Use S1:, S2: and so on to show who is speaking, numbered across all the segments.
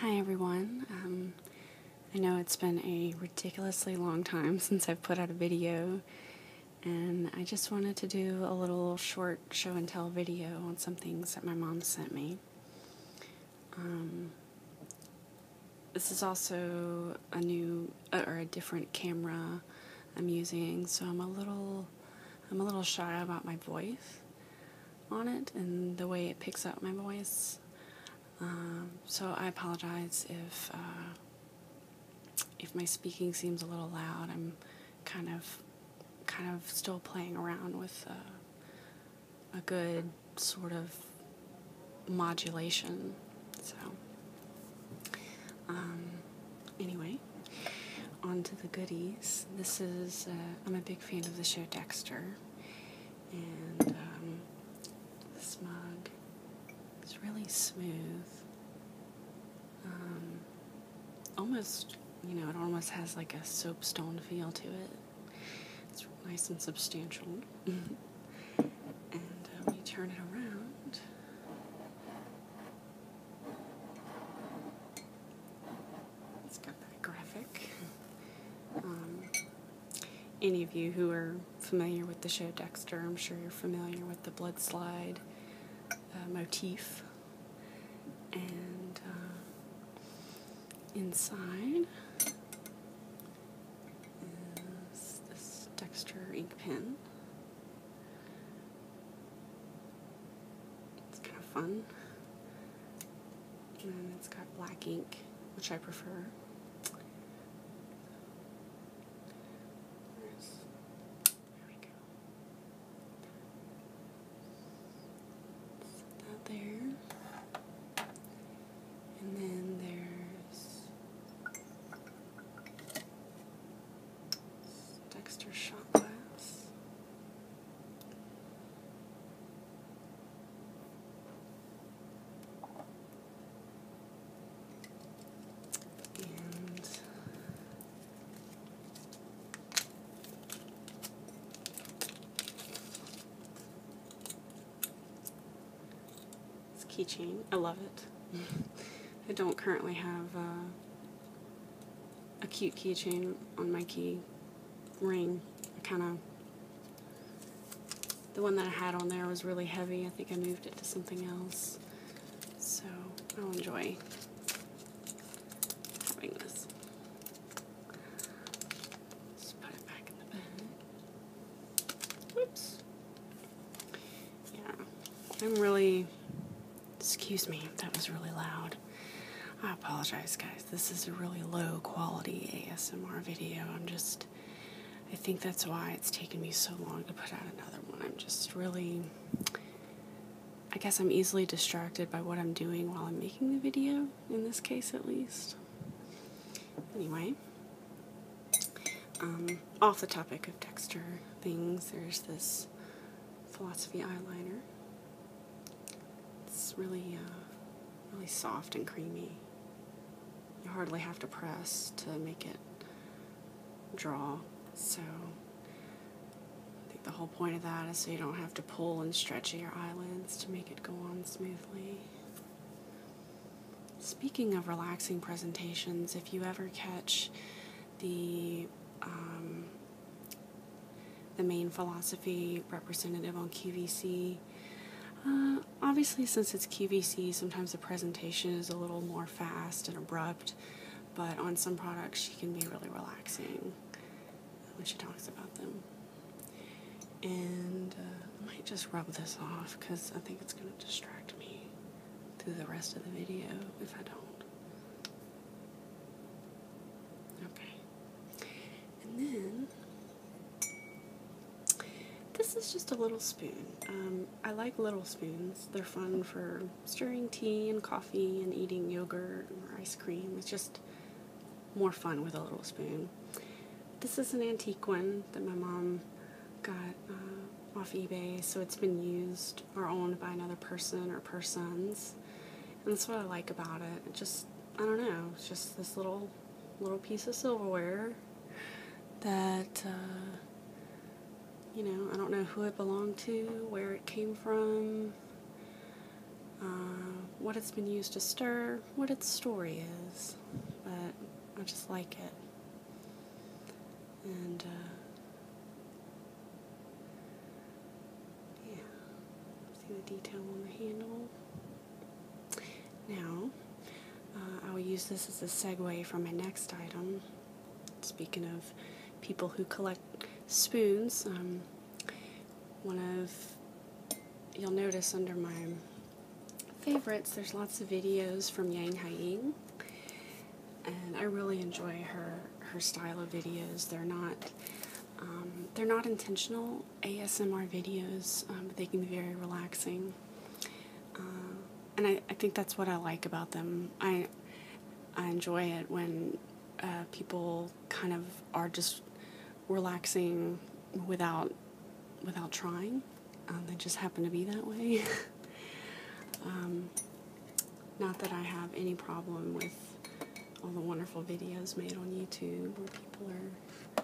S1: Hi everyone. Um, I know it's been a ridiculously long time since I've put out a video, and I just wanted to do a little short show and tell video on some things that my mom sent me. Um, this is also a new uh, or a different camera I'm using, so I'm a little I'm a little shy about my voice on it and the way it picks up my voice. Um, so I apologize if uh, if my speaking seems a little loud. I'm kind of kind of still playing around with uh, a good sort of modulation. So um, anyway, on to the goodies. This is uh, I'm a big fan of the show Dexter, and um, this mug is really smooth. Um, almost, you know, it almost has like a soapstone feel to it. It's nice and substantial. and uh, turn it around, it's got that graphic. Um, any of you who are familiar with the show Dexter, I'm sure you're familiar with the blood slide uh, motif. And uh, inside is this Ink pen. It's kind of fun. And it's got black ink, which I prefer. There we go. Set that there. And then there's Dexter shot glass. And it's a keychain. I love it. I don't currently have uh, a cute keychain on my key ring. I kind of the one that I had on there was really heavy. I think I moved it to something else. So I'll enjoy having this. Just put it back in the bag. Whoops. Yeah. I'm really excuse me, that was really loud. I apologize guys. This is a really low quality ASMR video. I'm just I think that's why it's taken me so long to put out another one. I'm just really, I guess I'm easily distracted by what I'm doing while I'm making the video, in this case at least. Anyway, um, off the topic of texture things, there's this philosophy eyeliner. It's really, uh, really soft and creamy. You hardly have to press to make it draw. So I think the whole point of that is so you don't have to pull and stretch your eyelids to make it go on smoothly. Speaking of relaxing presentations, if you ever catch the um, the main philosophy representative on QVC, uh, obviously since it's QVC, sometimes the presentation is a little more fast and abrupt, but on some products she can be really relaxing when she talks about them. And uh, I might just rub this off because I think it's going to distract me through the rest of the video if I don't. Okay. And then this is just a little spoon. Um, I like little spoons. They're fun for stirring tea and coffee and eating yogurt or ice cream. It's just more fun with a little spoon. This is an antique one that my mom got uh, off eBay, so it's been used or owned by another person or persons. And that's what I like about it. It just, I don't know, it's just this little, little piece of silverware that, uh, you know, I don't know who it belonged to, where it came from. uh, what it's been used to stir, what its story is, but I just like it. And, uh, yeah, see the detail on the handle. Now, uh, I will use this as a segue for my next item. Speaking of people who collect spoons, um, one of you'll notice under my favorites there's lots of videos from Yang Haiying. And I really enjoy her her style of videos. They're not um, they're not intentional ASMR videos um, but they can be very relaxing. Uh, and I, I think that's what I like about them. I I enjoy it when uh, people kind of are just relaxing without without trying. Um, they just happen to be that way. um, not that I have any problem with all the wonderful videos made on YouTube where people are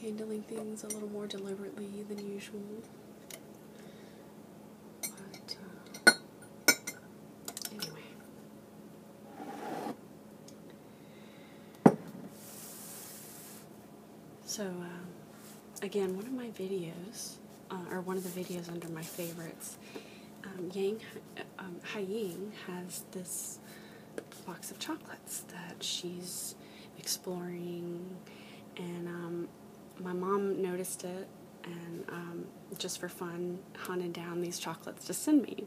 S1: handling things a little more deliberately than usual. But, uh, anyway. So, uh, again, one of my videos, uh, or one of the videos under my favorites, um, Yang um, Haiying has this box of chocolates that she's exploring, and um, my mom noticed it and um, just for fun hunted down these chocolates to send me.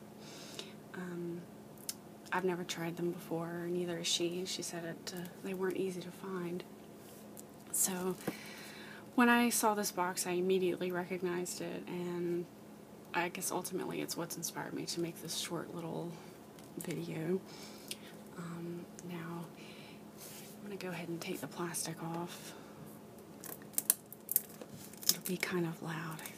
S1: Um, I've never tried them before, neither has she. She said it, uh, they weren't easy to find. So when I saw this box, I immediately recognized it, and I guess ultimately it's what's inspired me to make this short little video. Um, now, I'm going to go ahead and take the plastic off. It'll be kind of loud, I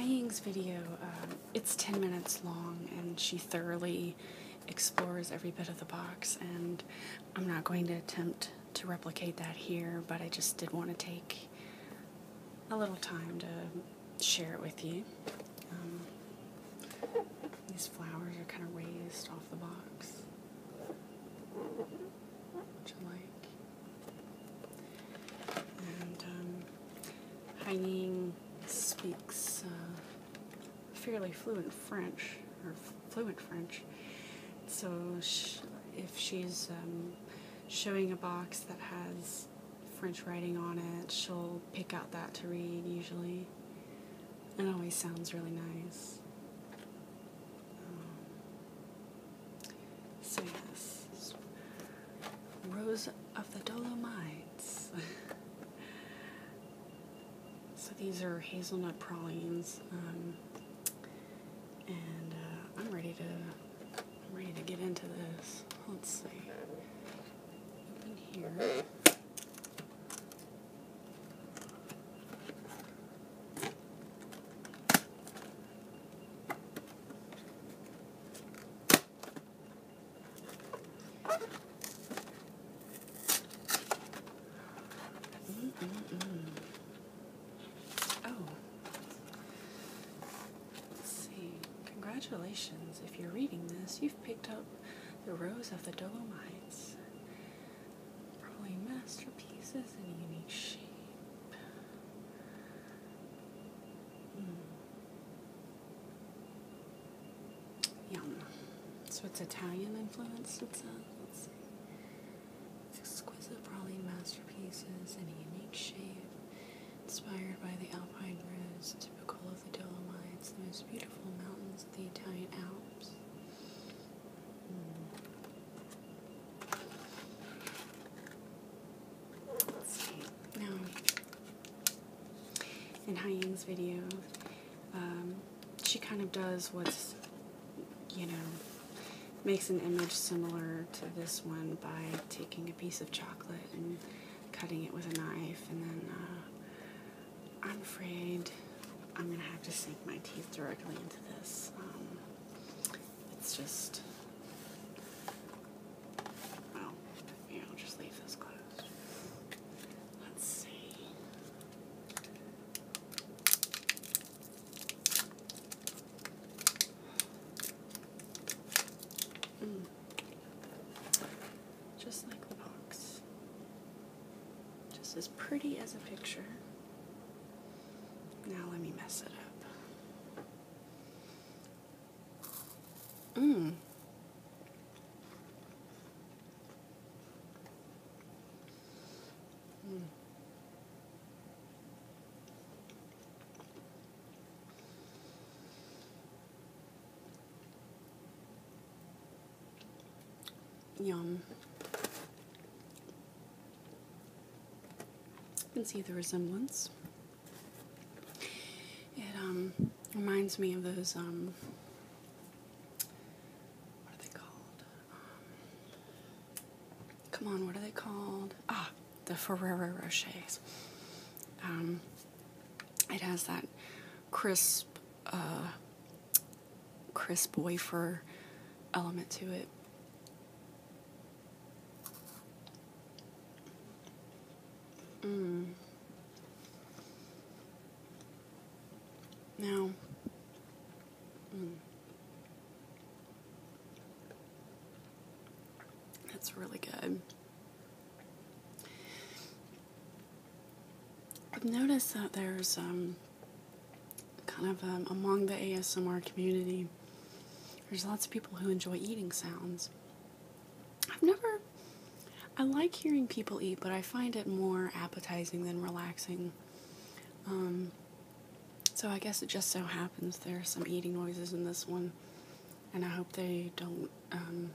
S1: Haiying's video, um, it's 10 minutes long and she thoroughly explores every bit of the box and I'm not going to attempt to replicate that here, but I just did want to take a little time to share it with you. Um, these flowers are kind of raised off the box, which I like. And um, speaks uh, fairly fluent French, or fluent French. So if she's um, showing a box that has French writing on it, she'll pick out that to read usually. It always sounds really nice. Um, so yes, Rose of the Dolomites. So these are hazelnut pralines, um, and uh, I'm ready to I'm ready to get into this. Let's see. Open here. Congratulations, if you're reading this, you've picked up The Rose of the Dolomites. Probably masterpieces in a unique shape. Mm. Yum. So it's Italian influenced, it says. Let's see. It's exquisite praline masterpieces in a unique shape, inspired by the alpine rose, typical of the Dolomites, the most beautiful mountains of the Italian Alps. Let's see. Now, in Haiying's video, um, she kind of does what's, you know, makes an image similar to this one by taking a piece of chocolate and cutting it with a knife and then uh, I'm afraid I'm gonna have to sink my teeth directly into this. Um, it's just, well, yeah, I'll just leave this closed. Let's see. Mm. Just like the box. Just as pretty as a picture. Now let me mess it up. Mmm. Mm. Yum. Can see the resemblance. It um reminds me of those um what are they called? Um, come on, what are they called? Ah, the Ferrero Rochers. Um, it has that crisp, uh, crisp wafer element to it. Now, mm. that's really good. I've noticed that there's um, kind of um, among the ASMR community, there's lots of people who enjoy eating sounds. I've never, I like hearing people eat, but I find it more appetizing than relaxing. Um, so I guess it just so happens there are some eating noises in this one, and I hope they don't. Um,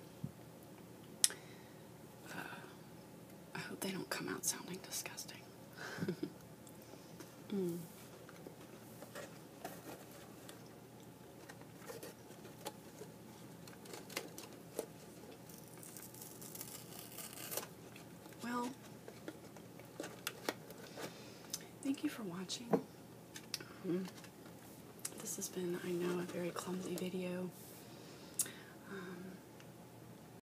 S1: uh, I hope they don't come out sounding disgusting. mm. Well, thank you for watching. Um, this has been, I know, a very clumsy video.